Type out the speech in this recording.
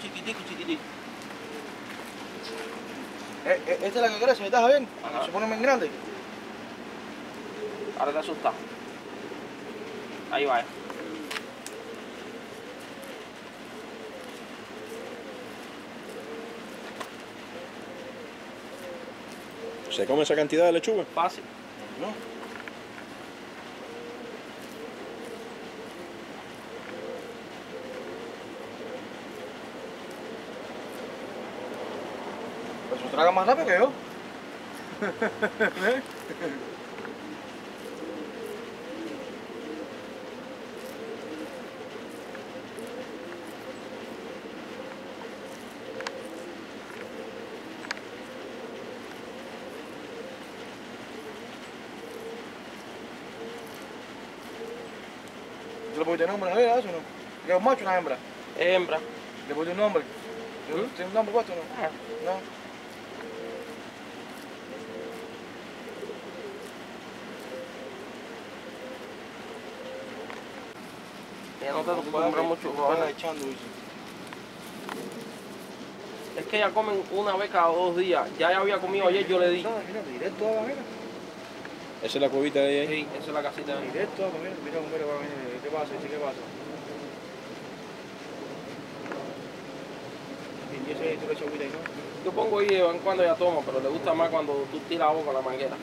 chiquitico, chiquitico. Eh, eh, ¿Esta es la que crece, ¿estás bien? Ajá. Se pone bien grande. Ahora te asusta. Ahí va. eh. ¿Se come esa cantidad de lechuga? Fácil. ¿No? Pues se traga más rápido que yo. ¿Tú le pusiste nombre a eso no? ¿Que es un macho o una hembra? Hembra. ¿Le pusiste un nombre? ¿Tiene un nombre puesto no? Ah. No. Ella no te acostumbra mucho. Es que ella comen una vez cada dos días. Ya ella había comido ayer, yo le di. No, mira, directo agua, mira. Esa es la cuevita de ahí. Sí, esa es la casita de Directo agua, mira, mira, mira, va, mira, ¿qué pasa? ¿qué pasa? Y ese tú le echas agüita ahí, ¿no? Yo pongo ahí de vez en cuando ella toma, pero le gusta más cuando tú tiras agua con la manguera.